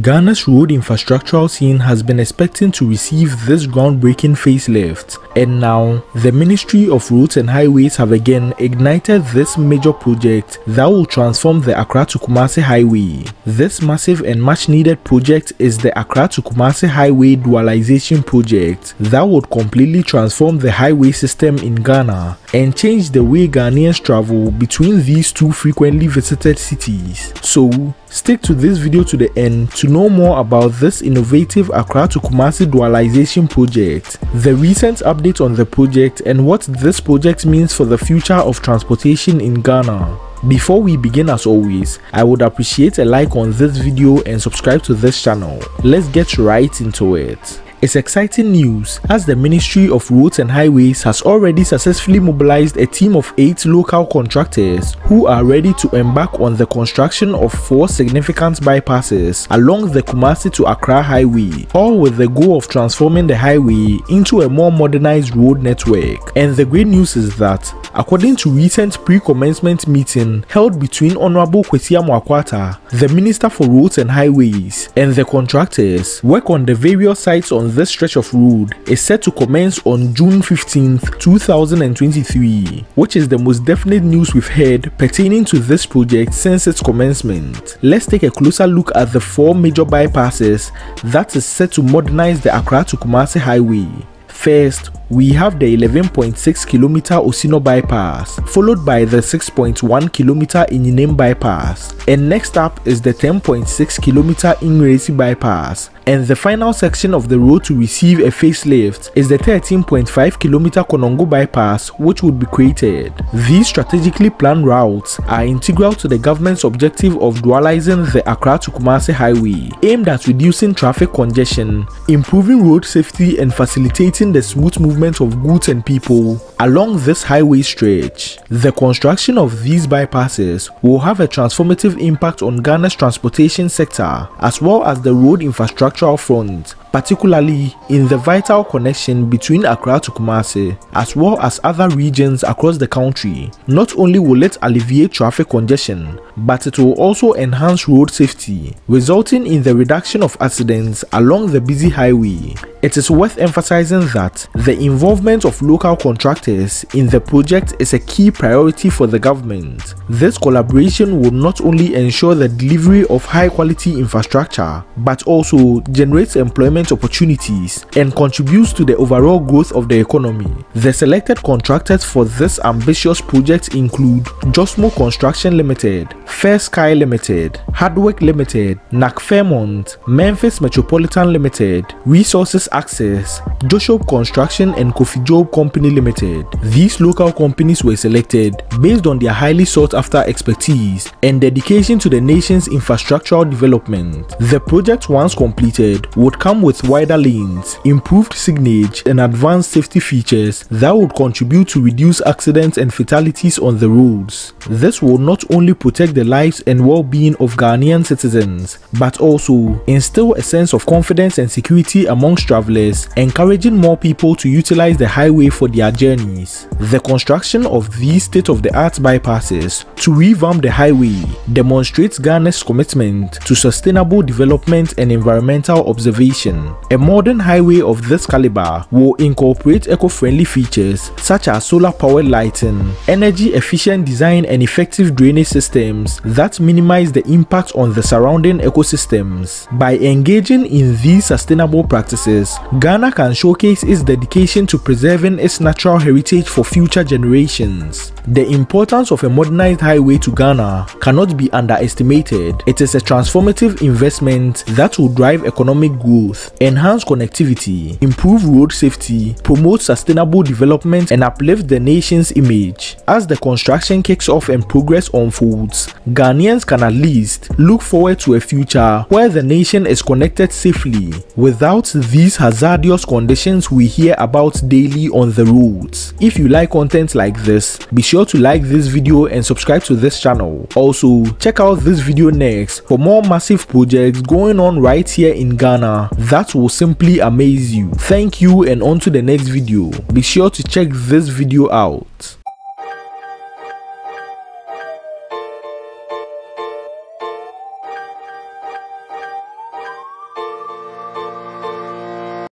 Ghana's road infrastructural scene has been expecting to receive this groundbreaking facelift, and now the Ministry of Roads and Highways have again ignited this major project that will transform the Accra to Kumasi Highway. This massive and much needed project is the Accra to Kumasi Highway Dualization Project that would completely transform the highway system in Ghana and change the way Ghanaians travel between these two frequently visited cities. So, Stick to this video to the end to know more about this innovative Accra to Kumasi dualization project, the recent update on the project and what this project means for the future of transportation in Ghana. Before we begin as always, I would appreciate a like on this video and subscribe to this channel. Let's get right into it. It's exciting news as the Ministry of Roads and Highways has already successfully mobilized a team of 8 local contractors who are ready to embark on the construction of 4 significant bypasses along the Kumasi to Accra Highway, all with the goal of transforming the highway into a more modernized road network. And the great news is that according to recent pre-commencement meeting held between Honorable Kwesi Amoako-Attah, the Minister for Roads and Highways, and the contractors, work on the various sites on this stretch of road is set to commence on June 15, 2023, which is the most definite news we've heard pertaining to this project since its commencement. Let's take a closer look at the four major bypasses that is set to modernize the Accra to Kumasi highway. First, we have the 11.6 kilometer Osino bypass, followed by the 6.1 kilometer Anyinam bypass, and next up is the 10.6 kilometer Enyiresi bypass, and the final section of the road to receive a facelift is the 13.5 kilometer Konongo bypass which would be created. These strategically planned routes are integral to the government's objective of dualizing the Accra to highway, aimed at reducing traffic congestion, improving road safety and facilitating the smooth movement of goods and people along this highway stretch. The construction of these bypasses will have a transformative impact on Ghana's transportation sector as well as the road infrastructure structural front, particularly in the vital connection between Accra to Kumasi, as well as other regions across the country. Not only will it alleviate traffic congestion, but it will also enhance road safety, resulting in the reduction of accidents along the busy highway. It is worth emphasizing that the involvement of local contractors in the project is a key priority for the government. This collaboration will not only ensure the delivery of high quality infrastructure, but also generates employment opportunities and contributes to the overall growth of the economy. The selected contractors for this ambitious project include Josmo Construction Limited, Fair Sky Limited, Hardwork Limited, NAC Fairmont, Memphis Metropolitan Limited, Resources Access, Joshua Construction and Kofi Job Company Limited. These local companies were selected based on their highly sought after expertise and dedication to the nation's infrastructural development. The project once completed would come with wider lanes, improved signage and advanced safety features that would contribute to reduce accidents and fatalities on the roads. This will not only protect the lives and well-being of Ghanaian citizens, but also instill a sense of confidence and security amongst travelers encouraging more people to utilize the highway for their The construction of these state-of-the-art bypasses to revamp the highway demonstrates Ghana's commitment to sustainable development and environmental observation. A modern highway of this caliber will incorporate eco-friendly features such as solar-powered lighting, energy-efficient design and effective drainage systems that minimize the impact on the surrounding ecosystems. By engaging in these sustainable practices, Ghana can showcase its dedication to preserving its natural heritage for future generations. The importance of a modernized highway to Ghana cannot be underestimated. It is a transformative investment that will drive economic growth, enhance connectivity, improve road safety, promote sustainable development and uplift the nation's image. As the construction kicks off and progress unfolds, Ghanaians can at least look forward to a future where the nation is connected safely without these hazardous conditions we hear about daily on the roads. If you like content like this, be sure to like this video and subscribe to this channel. Also, check out this video next for more massive projects going on right here in Ghana that will simply amaze you. Thank you and on to the next video. Be sure to check this video out.